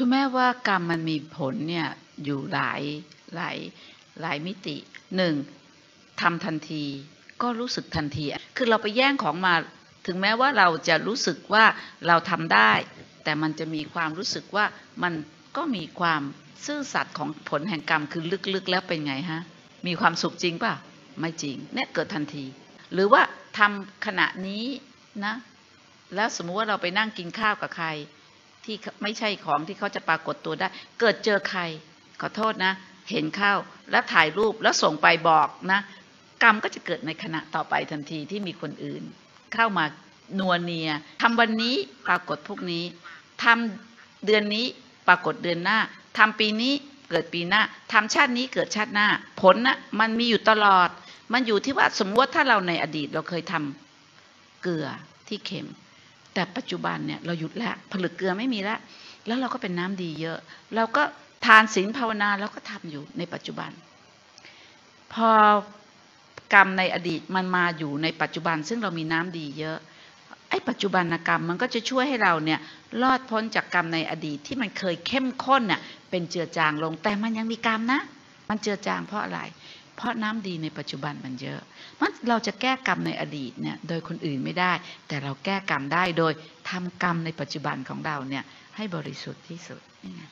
คุณแม่ว่ากรรมมันมีผลเนี่ยอยู่หลายหลายหลายมิติหนึ่งทำทันทีก็รู้สึกทันที คือเราไปแย่งของมาถึงแม้ว่าเราจะรู้สึกว่าเราทำได้ แต่มันจะมีความรู้สึกว่ามันก็มีความซื่อสัตย์ของผลแห่งกรรมคือลึกๆแล้วเป็นไงฮะ มีความสุขจริงป่ะ ไม่จริง เนี่ยเกิดทันที หรือว่าทำขณะนี้นะ แล้วสมมุติว่าเราไปนั่งกินข้าวกับใคร ที่ไม่ใช่ของที่เขาจะปรากฏตัวได้ เกิดเจอใคร ขอโทษนะ เห็นเข้าแล้วถ่ายรูปแล้วส่งไปบอกนะ กรรมก็จะเกิดในขณะต่อไปทันทีที่มีคนอื่น เข้ามานัวเนียทำวันนี้ปรากฏพวกนี้ทำเดือนนี้ปรากฏเดือนหน้าทำปีนี้เกิดปีหน้าทำชาตินี้เกิดชาติหน้า ผลนะมันมีอยู่ตลอด มันอยู่ที่ว่าสมมติว่าถ้าเราในอดีตเราเคยทำเกลือที่เค็ม แต่ปัจจุบันเนี่ยเราหยุดแล้วผลึกเกลือไม่มีแล้วแล้วเราก็เป็นน้ำดีเยอะ เราก็ทานศีลภาวนาแล้วก็ทำอยู่ในปัจจุบัน พอกรรมในอดีตมันมาอยู่ในปัจจุบัน ซึ่งเรามีน้ำดีเยอะไอ้ปัจจุบันกรรมมันก็จะช่วยให้เราเนี่ยรอดพ้นจากกรรมในอดีตที่มันเคยเข้มข้นเนี่ยเป็นเจือจางลงแต่มันยังมีกรรมนะ มันเจือจางเพราะอะไร เพราะน้ำดีในปัจจุบันมันเยอะมันเราจะแก้กรรมในอดีตเนี่ยโดยคนอื่นไม่ได้ แต่เราแก้กรรมได้โดยทำกรรมในปัจจุบันของเราเนี่ยให้บริสุทธิ์ที่สุดนี่ไง